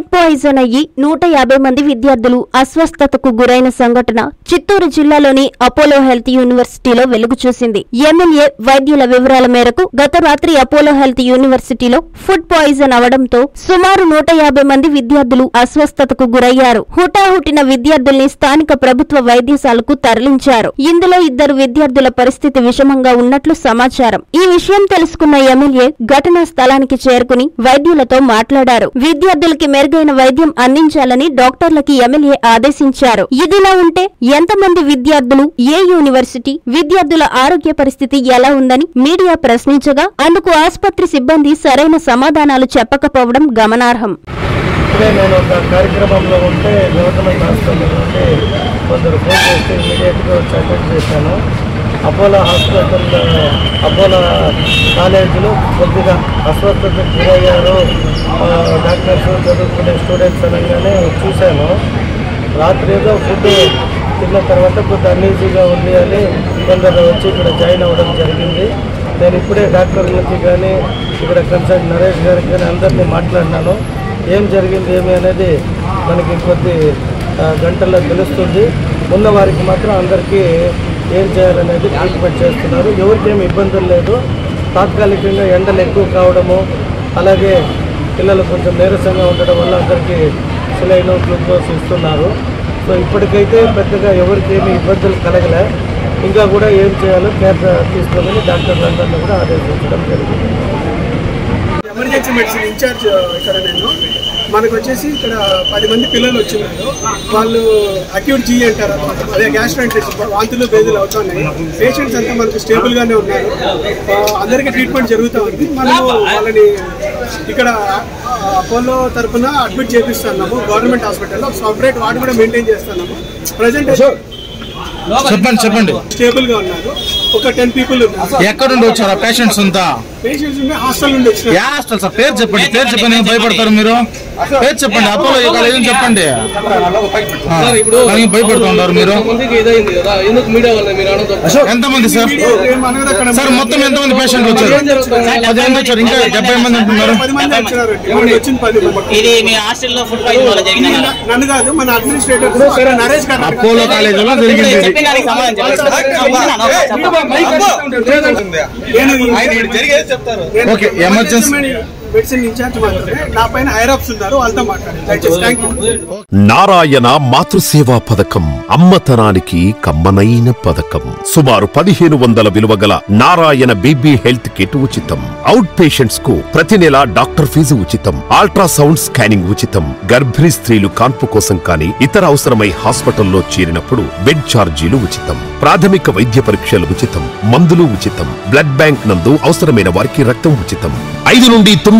Food poison అయ్యి నూట యాభై మంది విద్యార్థులు అస్వస్థతకు గురైన సంఘటన చిత్తూరు జిల్లాలోని అపోలో హెల్త్ యూనివర్సిటీలో వెలుగు చూసింది. ఎమ్మెల్యే వైద్యుల వివరాల మేరకు గత రాత్రి అపోలో హెల్త్ యూనివర్సిటీలో ఫుడ్ పాయిజన్ అవడంతో సుమారు నూట యాభై మంది విద్యార్థులు అస్వస్థతకు గురయ్యారు. హుటాహుటిన విద్యార్థుల్ని స్థానిక ప్రభుత్వ వైద్యశాలకు తరలించారు. ఇందులో ఇద్దరు విద్యార్థుల పరిస్థితి విషమంగా ఉన్నట్లు సమాచారం. ఈ విషయం తెలుసుకున్న ఎమ్మెల్యే ఘటనా స్థలానికి చేరుకుని వైద్యులతో మాట్లాడారు. విద్యార్థులకి మెరుగైన వైద్యం అందించాలని డాక్టర్లకి ఎమ్మెల్యే ఆదేశించారు. ఇదిలా ఉంటే ఎంతమంది విద్యార్థులు ఏ యూనివర్సిటీ విద్యార్థుల ఆరోగ్య పరిస్థితి ఎలా ఉందని మీడియా ప్రశ్నించగా అందుకు ఆసుపత్రి సిబ్బంది సరైన సమాధానాలు చెప్పకపోవడం గమనార్హం. నేను ఒక కార్యక్రమంలో ఉంటే గవర్నమెంట్ హాస్పిటల్ నుండి కొందరు ఫోన్ చేసి ఇమీడియట్గా వచ్చి అటెండ్ చేశాను. అపోలో హాస్పిటల్ అపోలో కాలేజీలో కొద్దిగా అస్వస్థత గురయ్యారు. డాక్టర్స్ చదువుకునే స్టూడెంట్స్ అనగానే చూశాను. రాత్రి ఏదో ఫుడ్ తిన్న తర్వాత కొద్ది అన్ఈజీగా ఉంది అని కొందరు వచ్చి ఇక్కడ జాయిన్ అవ్వడం జరిగింది. నేను ఇప్పుడే డాక్టర్లకి కానీ ఇక్కడ కన్సల్ట్ నరేష్ గారికి కానీ అందరినీ మాట్లాడినాను. ఏం జరిగింది ఏమి అనేది మనకి కొద్ది గంటల్లో తెలుస్తుంది. ఉన్న వారికి మాత్రం అందరికీ ఏం చేయాలనేది ట్రీట్మెంట్ చేస్తున్నారు. ఎవరికేమి ఇబ్బందులు లేదు. తాత్కాలికంగా ఎండలు ఎక్కువ కావడము అలాగే పిల్లలు కొంచెం నీరసంగా ఉండడం వల్ల అందరికీ సిలైన్ గ్లూకోజ్ ఇస్తున్నారు. సో ఇప్పటికైతే పెద్దగా ఎవరికేమి ఇబ్బందులు కలగలే. ఇంకా కూడా ఏం చేయాలో కేర్ తీసుకోమని డాక్టర్లందరినీ కూడా ఆదేశించడం జరిగింది. ఎమర్జెన్సీ మెడిసిన్ ఇన్ఛార్జ్ ఇక్కడ నేను. మనకు వచ్చేసి ఇక్కడ పది మంది పిల్లలు వచ్చిన్నారు. వాళ్ళు అక్యూట్ జీ అంటారు అదే గ్యాస్ట్రైటిస్ వాంతులు బేదులు అవుతున్నాయి. పేషెంట్స్ అంతా మనకు స్టేబుల్ గానే ఉన్నారు. అందరికీ ట్రీట్మెంట్ జరుగుతూ ఉంది. మనము వాళ్ళని ఇక్కడ అపోలో తరఫున అడ్మిట్ చేపిస్తున్నాము. గవర్నమెంట్ హాస్పిటల్లో సపరేట్ వార్డు కూడా మెయింటైన్ చేస్తున్నాము. ప్రజెంట్ చెప్పండి చెప్పండి. స్టేబుల్గా ఉన్నారు. ఒక టెన్ పీపుల్ ఎక్కడ నుండి వచ్చారా పేషెంట్స్ అంతా? పేషెంట్స్ ఉంటే హాస్టల్ సార్ పేరు చెప్పండి పేరు చెప్పండి ఏం భయపడతారు మీరు? పేరు చెప్పండి అపోలో కాలేజీ చెప్పండి. ఆ, దానికి భయపడుతున్నారు మీరు? మందికి ఇదైంది కదా? ఎందుకు మీడియా వాళ్ళని మీరు అనడం ఎంతమంది సార్? సార్ మొత్తం ఎంతమంది పేషెంట్లు వచ్చారు? పదిహేను వచ్చారు ఇంకా డెబ్బై మంది అంటున్నారు ఇది మీ హాస్టల్లో ఫుడ్ పాయిజన్ వల్ల జరిగింది కదా నన్ను కాదు మన అడ్మినిస్ట్రేటర్ నరేష్ గారు అపోలో కాలేజీలో జరిగింది? నేను ఓకే, ఎమర్జెన్సీ- మెడిసిన్ ఇన్ఛార్జ్ మాత్రమే నా పైన హైరాప్స్ ఉన్నారు వాళ్ళతో మాట్లాడండి. నారాయణ మాతృసేవా పథకం అమ్మతనానికి కమ్మనైన పథకం. సుమారు పదిహేను వందల విలువ గల నారాయణ బీబీ హెల్త్ కిట్ ఉచితం. అవుట్ పేషెంట్స్కు ప్రతి నెల డాక్టర్ ఫీజు ఉచితం. అల్ట్రాసౌండ్ స్కానింగ్ ఉచితం. గర్భిణీ స్త్రీలు కాన్పు కోసం కానీ ఇతర అవసరమై హాస్పిటల్లో చేరినప్పుడు బెడ్ ఛార్జీలు ఉచితం. ప్రాథమిక వైద్య పరీక్షలు ఉచితం. మందులు ఉచితం. బ్లడ్ బ్యాంక్ నందు అవసరమైన వారికి రక్తం ఉచితం. ఐదు నుండి తొమ్మిది